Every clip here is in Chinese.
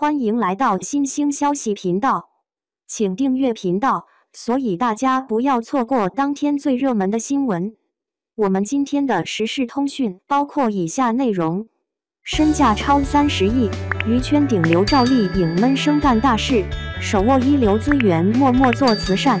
欢迎来到新兴消息频道，请订阅频道，所以大家不要错过当天最热门的新闻。我们今天的时事通讯包括以下内容：身价超三十亿，娱圈顶流赵丽颖闷声干大事，手握一流资源默默做慈善。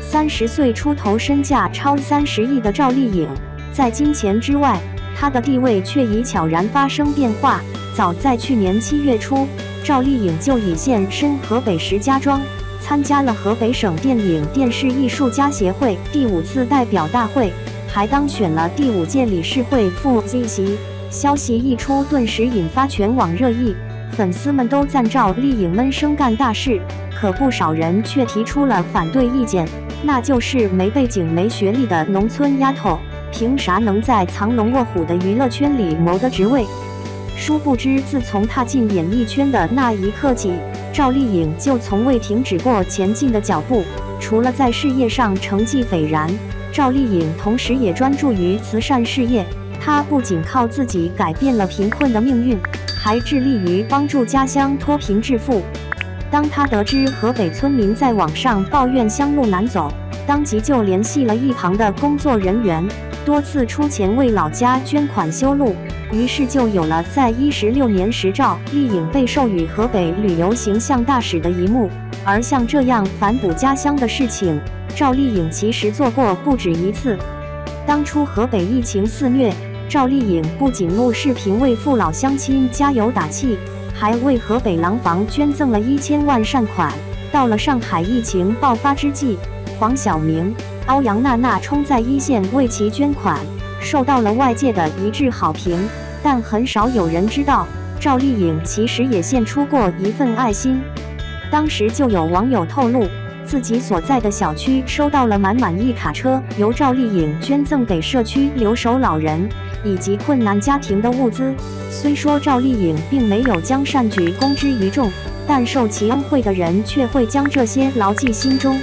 三十岁出头，身价超三十亿的赵丽颖，在金钱之外，她的地位却已悄然发生变化。早在去年七月初。赵丽颖就已现身河北石家庄，参加了河北省电影电视艺术家协会第五次代表大会，还当选了第五届理事会副主席。消息一出，顿时引发全网热议，粉丝们都赞赵丽颖闷声干大事，可不少人却提出了反对意见，那就是没背景、没学历的农村丫头，凭啥能在藏龙卧虎的娱乐圈里谋得职位？殊不知，自从踏进演艺圈的那一刻起，赵丽颖就从未停止过前进的脚步。除了在事业上成绩斐然，赵丽颖同时也专注于慈善事业。她不仅靠自己改变了贫困的命运，还致力于帮助家乡脱贫致富。当她得知河北村民在网上抱怨乡路难走，当即就联系了一旁的工作人员，多次出钱为老家捐款修路。于是就有了在一十六年时，赵丽颖被授予河北旅游形象大使的一幕。而像这样反哺家乡的事情，赵丽颖其实做过不止一次。当初河北疫情肆虐，赵丽颖不仅录视频为父老乡亲加油打气，还为河北廊坊捐赠了一千万善款。到了上海疫情爆发之际，黄晓明、欧阳娜娜冲在一线为其捐款，受到了外界的一致好评。但很少有人知道，赵丽颖其实也献出过一份爱心。当时就有网友透露，自己所在的小区收到了满满一卡车由赵丽颖捐赠给社区留守老人以及困难家庭的物资。虽说赵丽颖并没有将善举公之于众，但受其恩惠的人却会将这些牢记心中。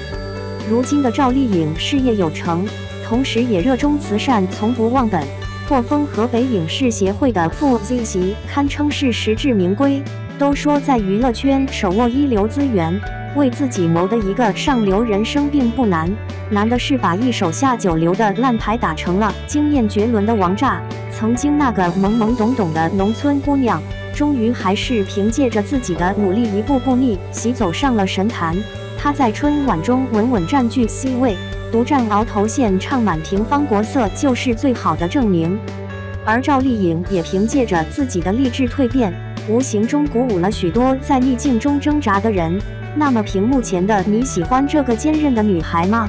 如今的赵丽颖事业有成，同时也热衷慈善，从不忘本。获封河北影视协会的副主席，堪称是实至名归。都说在娱乐圈手握一流资源，为自己谋得一个上流人生并不难，难的是把一手下九流的烂牌打成了惊艳绝伦的王炸。曾经那个懵懵懂懂的农村姑娘，终于还是凭借着自己的努力，一步步逆袭走上了神坛。她在春晚中稳稳占据 C 位。独占鳌头线，唱满庭芳国色，就是最好的证明。而赵丽颖也凭借着自己的励志蜕变，无形中鼓舞了许多在逆境中挣扎的人。那么，屏幕前的你喜欢这个坚韧的女孩吗？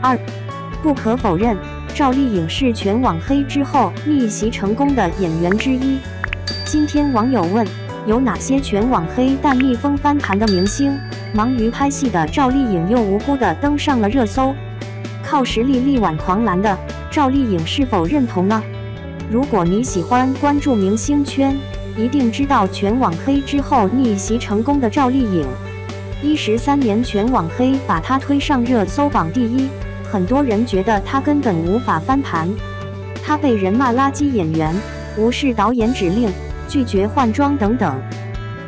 二，不可否认，赵丽颖是全网黑之后逆袭成功的演员之一。今天网友问，有哪些全网黑但逆风翻盘的明星？忙于拍戏的赵丽颖又无辜的登上了热搜。靠实力力挽狂澜的赵丽颖是否认同呢？如果你喜欢关注明星圈，一定知道全网黑之后逆袭成功的赵丽颖。一十三年全网黑把她推上热搜榜第一，很多人觉得她根本无法翻盘。她被人骂垃圾演员，无视导演指令，拒绝换装等等。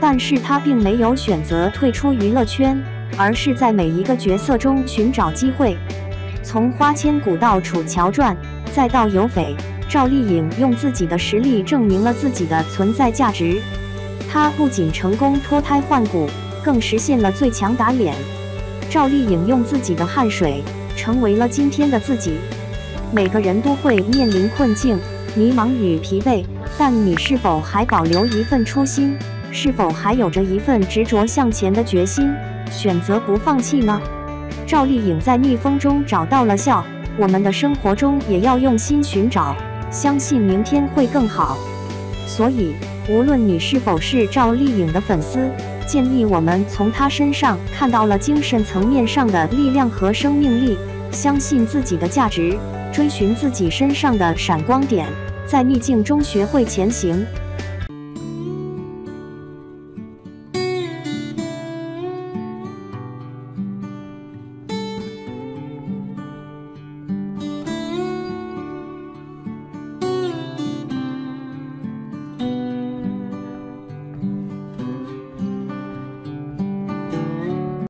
但是她并没有选择退出娱乐圈，而是在每一个角色中寻找机会。从《花千骨》到《楚乔传》，再到《有匪》，赵丽颖用自己的实力证明了自己的存在价值。她不仅成功脱胎换骨，更实现了最强打脸。赵丽颖用自己的汗水，成为了今天的自己。每个人都会面临困境、迷茫与疲惫，但你是否还保留一份初心？是否还有着一份执着向前的决心？选择不放弃呢？赵丽颖在逆风中找到了笑，我们的生活中也要用心寻找，相信明天会更好。所以，无论你是否是赵丽颖的粉丝，建议我们从她身上看到了精神层面上的力量和生命力，相信自己的价值，追寻自己身上的闪光点，在逆境中学会前行。